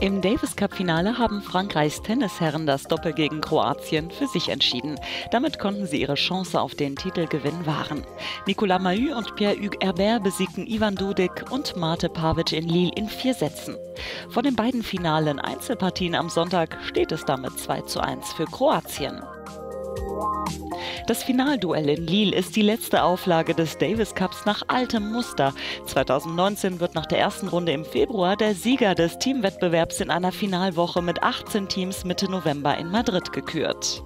Im Davis Cup Finale haben Frankreichs Tennisherren das Doppel gegen Kroatien für sich entschieden. Damit konnten sie ihre Chance auf den Titelgewinn wahren. Nicolas Mahut und Pierre-Hugues Herbert besiegten Ivan Dudik und Mate Pavic in Lille in vier Sätzen. Vor den beiden finalen Einzelpartien am Sonntag steht es damit 2 zu 1 für Kroatien. Das Finalduell in Lille ist die letzte Auflage des Davis Cups nach altem Muster. 2019 wird nach der ersten Runde im Februar der Sieger des Teamwettbewerbs in einer Finalwoche mit 18 Teams Mitte November in Madrid gekürt.